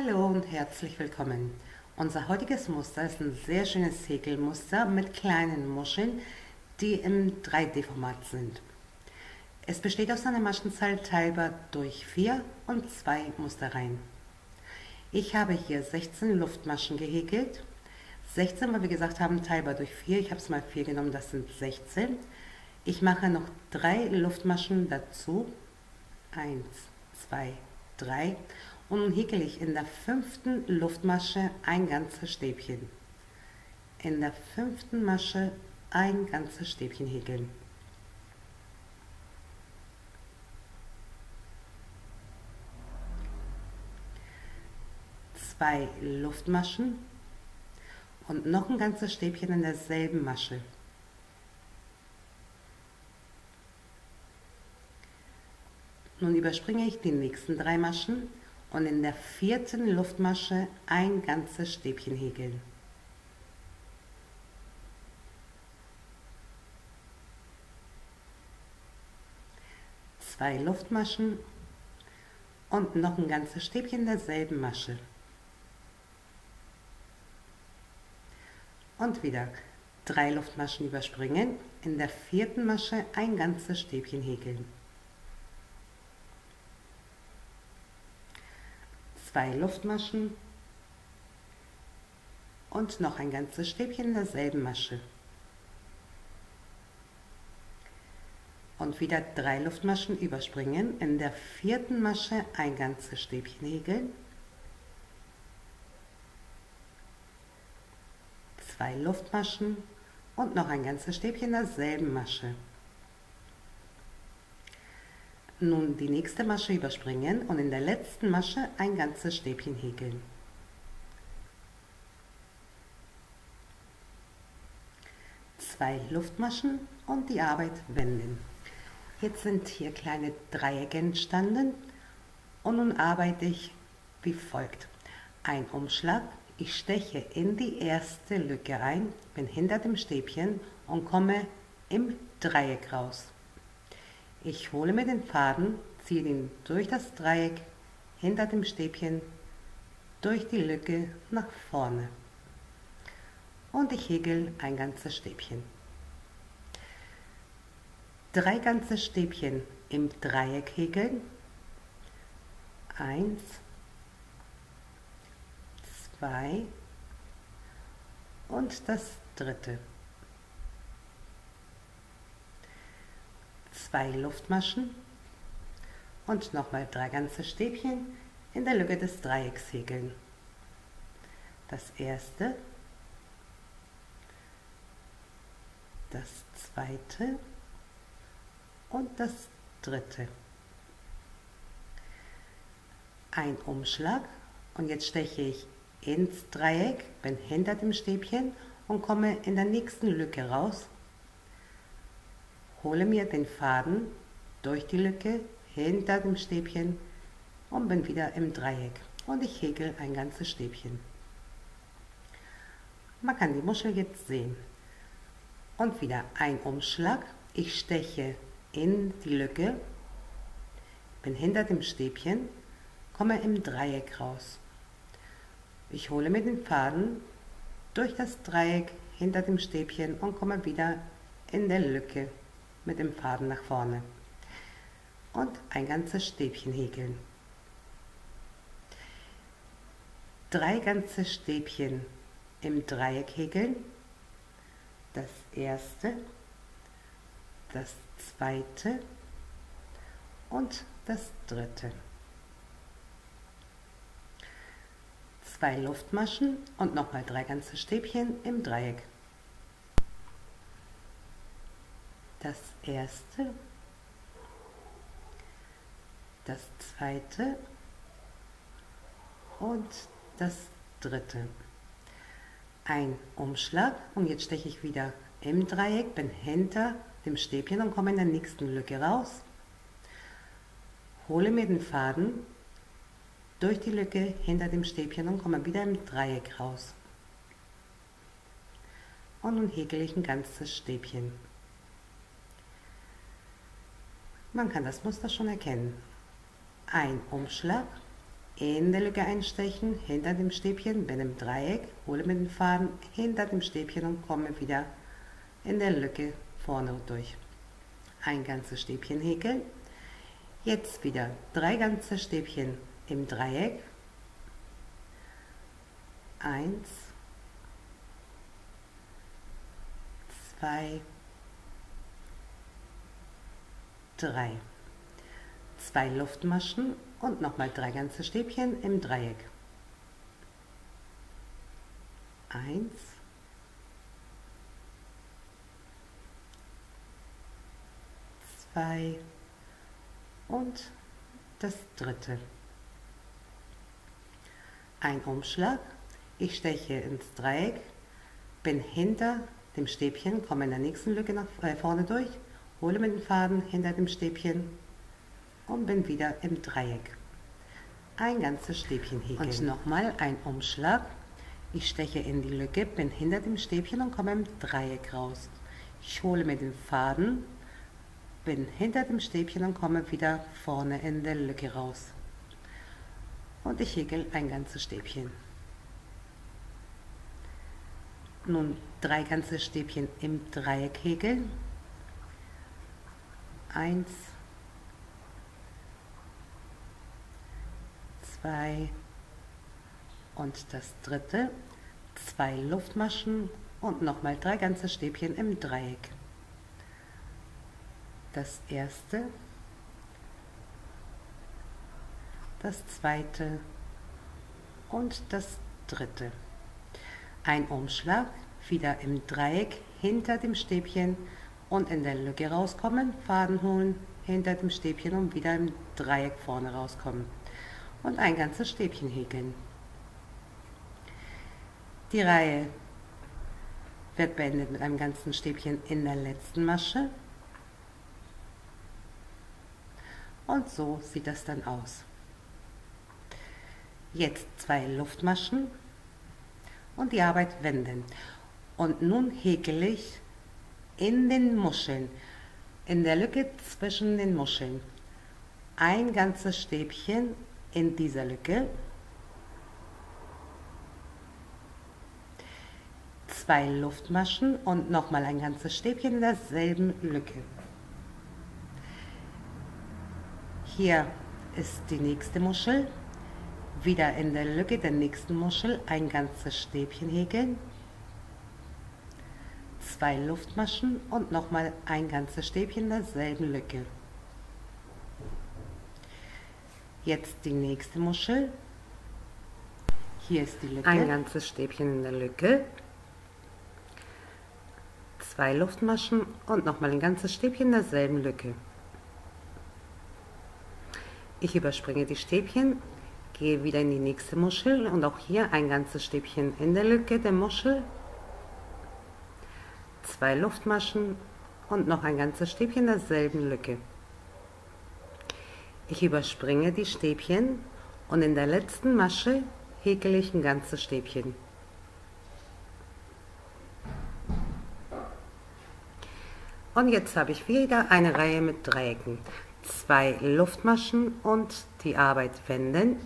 Hallo und herzlich willkommen. Unser heutiges Muster ist ein sehr schönes Häkelmuster mit kleinen Muscheln, die im 3D-Format sind. Es besteht aus einer Maschenzahl teilbar durch 4 und 2 Musterreihen. Ich habe hier 16 Luftmaschen gehäkelt. 16, weil wir gesagt haben, teilbar durch 4. Ich habe es mal 4 genommen, das sind 16. Ich mache noch 3 Luftmaschen dazu. 1, 2, 3 und nun häkele ich in der fünften Luftmasche ein ganzes Stäbchen. In der fünften Masche ein ganzes Stäbchen häkeln. Zwei Luftmaschen und noch ein ganzes Stäbchen in derselben Masche. Nun überspringe ich die nächsten drei Maschen und in der vierten Luftmasche ein ganzes Stäbchen häkeln. Zwei Luftmaschen und noch ein ganzes Stäbchen derselben Masche. Und wieder drei Luftmaschen überspringen, in der vierten Masche ein ganzes Stäbchen häkeln. Zwei Luftmaschen und noch ein ganzes Stäbchen derselben Masche. Und wieder drei Luftmaschen überspringen, in der vierten Masche ein ganzes Stäbchen häkeln, zwei Luftmaschen und noch ein ganzes Stäbchen derselben Masche. Nun die nächste Masche überspringen und in der letzten Masche ein ganzes Stäbchen häkeln. Zwei Luftmaschen und die Arbeit wenden. Jetzt sind hier kleine Dreiecke entstanden und nun arbeite ich wie folgt. Ein Umschlag, ich steche in die erste Lücke ein, bin hinter dem Stäbchen und komme im Dreieck raus. Ich hole mir den Faden, ziehe ihn durch das Dreieck hinter dem Stäbchen durch die Lücke nach vorne und ich häkel ein ganzes Stäbchen. Drei ganze Stäbchen im Dreieck häkeln. Eins, zwei und das dritte. Zwei Luftmaschen und nochmal drei ganze Stäbchen in der Lücke des Dreiecks häkeln. Das erste, das zweite und das dritte. Ein Umschlag und jetzt steche ich ins Dreieck, bin hinter dem Stäbchen und komme in der nächsten Lücke raus hole mir den Faden durch die Lücke hinter dem Stäbchen und bin wieder im Dreieck und ich häkel ein ganzes Stäbchen. Man kann die Muschel jetzt sehen. Und wieder ein Umschlag. Ich steche in die Lücke, bin hinter dem Stäbchen, komme im Dreieck raus. Ich hole mir den Faden durch das Dreieck hinter dem Stäbchen und komme wieder in der Lücke mit dem Faden nach vorne und ein ganzes Stäbchen häkeln. Drei ganze Stäbchen im Dreieck häkeln. Das erste, das zweite und das dritte. Zwei Luftmaschen und nochmal drei ganze Stäbchen im Dreieck. Das erste, das zweite und das dritte. Ein Umschlag und jetzt steche ich wieder im Dreieck, bin hinter dem Stäbchen und komme in der nächsten Lücke raus. Hole mir den Faden durch die Lücke hinter dem Stäbchen und komme wieder im Dreieck raus. Und nun häkel ich ein ganzes Stäbchen. Man kann das Muster schon erkennen. Ein Umschlag, in der Lücke einstechen, hinter dem Stäbchen, bin im Dreieck, hole mit dem Faden hinter dem Stäbchen und komme wieder in der Lücke vorne durch. Ein ganzes Stäbchen häkeln. Jetzt wieder drei ganze Stäbchen im Dreieck. Eins, zwei, drei. Zwei Luftmaschen und nochmal drei ganze Stäbchen im Dreieck. Eins, zwei und das dritte. Ein Umschlag, ich steche ins Dreieck, bin hinter dem Stäbchen, komme in der nächsten Lücke nach äh, vorne durch, hole mit dem Faden hinter dem Stäbchen und bin wieder im Dreieck. Ein ganzes Stäbchen häkeln. Und nochmal ein Umschlag. Ich steche in die Lücke, bin hinter dem Stäbchen und komme im Dreieck raus. Ich hole mit dem Faden, bin hinter dem Stäbchen und komme wieder vorne in der Lücke raus. Und ich häkel ein ganzes Stäbchen. Nun drei ganze Stäbchen im Dreieck häkeln. Eins, zwei. Und das dritte, zwei Luftmaschen und nochmal drei ganze Stäbchen im Dreieck. Das erste, das zweite. Und das dritte. Ein Umschlag, wieder im Dreieck hinter dem Stäbchen und in der Lücke rauskommen, Faden holen, hinter dem Stäbchen und wieder im Dreieck vorne rauskommen und ein ganzes Stäbchen häkeln. Die Reihe wird beendet mit einem ganzen Stäbchen in der letzten Masche. Und so sieht das dann aus. Jetzt zwei Luftmaschen und die Arbeit wenden. Und nun häkel ich in den Muscheln, in der Lücke zwischen den Muscheln, ein ganzes Stäbchen in dieser Lücke zwei Luftmaschen und nochmal ein ganzes Stäbchen in derselben Lücke. Hier ist die nächste Muschel. Wieder in der Lücke der nächsten Muschel ein ganzes Stäbchen häkeln. Zwei Luftmaschen und nochmal ein ganzes Stäbchen derselben Lücke. Jetzt die nächste Muschel. Hier ist die Lücke. Ein ganzes Stäbchen in der Lücke. Zwei Luftmaschen und nochmal ein ganzes Stäbchen derselben Lücke. Ich überspringe die Stäbchen, gehe wieder in die nächste Muschel und auch hier ein ganzes Stäbchen in der Lücke der Muschel. Zwei Luftmaschen und noch ein ganzes Stäbchen derselben Lücke. Ich überspringe die Stäbchen und in der letzten Masche häkel ich ein ganzes Stäbchen. Und jetzt habe ich wieder eine Reihe mit Dreiecken. Zwei Luftmaschen und die Arbeit wenden.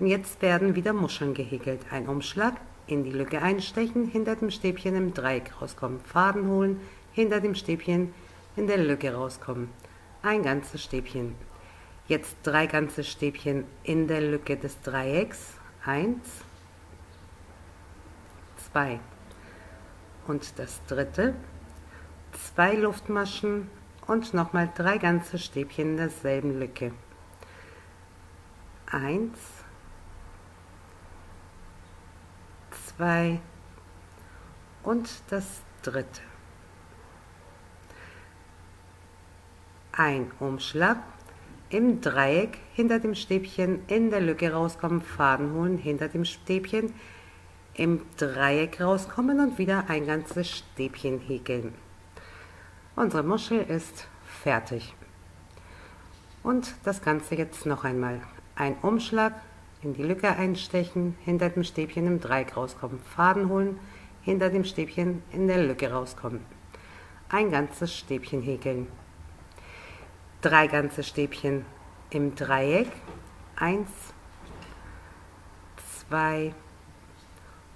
Und jetzt werden wieder Muscheln gehäkelt. Ein Umschlag, in die Lücke einstechen, hinter dem Stäbchen im Dreieck rauskommen. Faden holen, hinter dem Stäbchen in der Lücke rauskommen. Ein ganzes Stäbchen. Jetzt drei ganze Stäbchen in der Lücke des Dreiecks. Eins, zwei und das dritte. Zwei Luftmaschen und nochmal drei ganze Stäbchen in derselben Lücke. Eins, zwei und das dritte. Ein Umschlag im Dreieck hinter dem Stäbchen in der Lücke rauskommen, Faden holen, hinter dem Stäbchen im Dreieck rauskommen und wieder ein ganzes Stäbchen häkeln. Unsere Muschel ist fertig. Und das Ganze jetzt noch einmal. Ein Umschlag, in die Lücke einstechen, hinter dem Stäbchen im Dreieck rauskommen, Faden holen, hinter dem Stäbchen in der Lücke rauskommen. Ein ganzes Stäbchen häkeln. Drei ganze Stäbchen im Dreieck, eins, zwei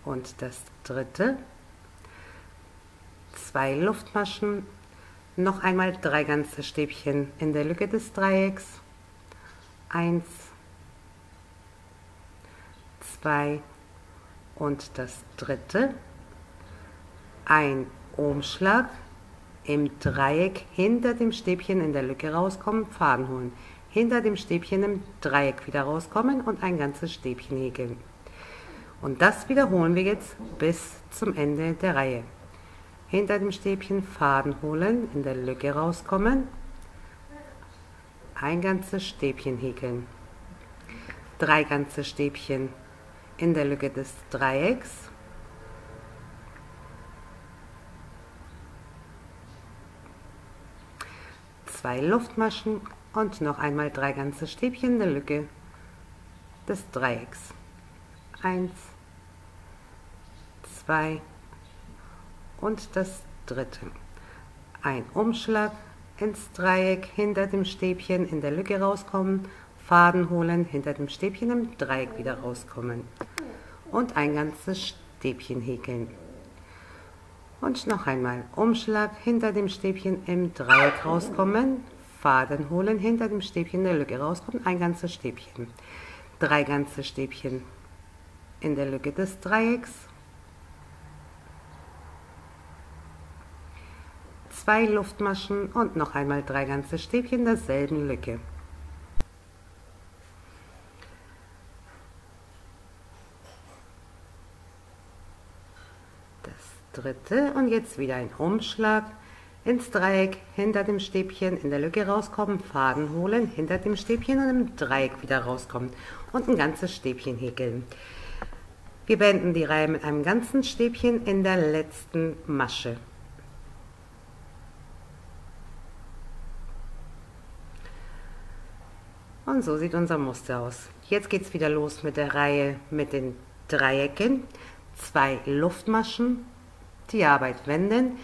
und das dritte, zwei Luftmaschen, noch einmal drei ganze Stäbchen in der Lücke des Dreiecks, eins, zwei und das dritte, ein Umschlag, im Dreieck hinter dem Stäbchen in der Lücke rauskommen, Faden holen, hinter dem Stäbchen im Dreieck wieder rauskommen und ein ganzes Stäbchen häkeln. Und das wiederholen wir jetzt bis zum Ende der Reihe. Hinter dem Stäbchen Faden holen, in der Lücke rauskommen, ein ganzes Stäbchen häkeln, drei ganze Stäbchen in der Lücke des Dreiecks, zwei Luftmaschen und noch einmal drei ganze Stäbchen in der Lücke des Dreiecks. Eins, zwei und das dritte. Ein Umschlag ins Dreieck, hinter dem Stäbchen in der Lücke rauskommen, Faden holen, hinter dem Stäbchen im Dreieck wieder rauskommen und ein ganzes Stäbchen häkeln. Und noch einmal Umschlag hinter dem Stäbchen im Dreieck rauskommen, Faden holen, hinter dem Stäbchen in der Lücke rauskommen, ein ganzes Stäbchen. Drei ganze Stäbchen in der Lücke des Dreiecks. Zwei Luftmaschen und noch einmal drei ganze Stäbchen derselben Lücke. Dritte und jetzt wieder ein Umschlag ins Dreieck, hinter dem Stäbchen in der Lücke rauskommen, Faden holen, hinter dem Stäbchen und im Dreieck wieder rauskommen und ein ganzes Stäbchen häkeln. Wir beenden die Reihe mit einem ganzen Stäbchen in der letzten Masche. Und so sieht unser Muster aus. Jetzt geht es wieder los mit der Reihe mit den Dreiecken, zwei Luftmaschen, die Arbeit wenden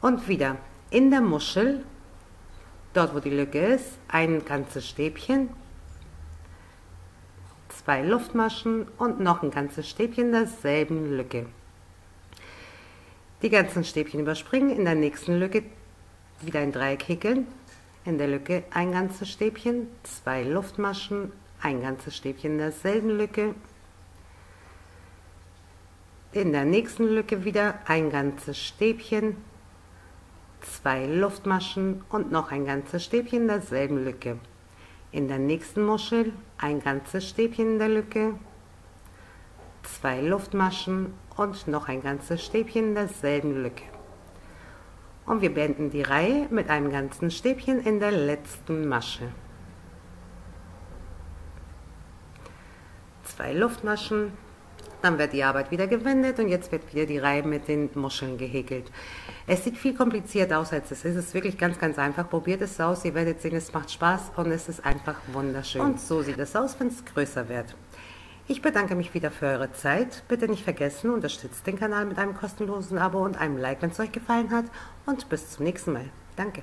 und wieder in der Muschel, dort wo die Lücke ist, ein ganzes Stäbchen, zwei Luftmaschen und noch ein ganzes Stäbchen derselben Lücke. Die ganzen Stäbchen überspringen, in der nächsten Lücke wieder ein Dreieck häkeln, in der Lücke ein ganzes Stäbchen, zwei Luftmaschen, ein ganzes Stäbchen derselben Lücke, in der nächsten Lücke wieder ein ganzes Stäbchen, zwei Luftmaschen und noch ein ganzes Stäbchen in derselben Lücke. In der nächsten Muschel ein ganzes Stäbchen in der Lücke, zwei Luftmaschen und noch ein ganzes Stäbchen in derselben Lücke. Und wir beenden die Reihe mit einem ganzen Stäbchen in der letzten Masche. Zwei Luftmaschen, dann wird die Arbeit wieder gewendet und jetzt wird wieder die Reihe mit den Muscheln gehäkelt. Es sieht viel komplizierter aus, als es ist. Es ist wirklich ganz, ganz einfach. Probiert es aus, ihr werdet sehen, es macht Spaß und es ist einfach wunderschön. Und so sieht es aus, wenn es größer wird. Ich bedanke mich wieder für eure Zeit. Bitte nicht vergessen, unterstützt den Kanal mit einem kostenlosen Abo und einem Like, wenn es euch gefallen hat. Und bis zum nächsten Mal. Danke.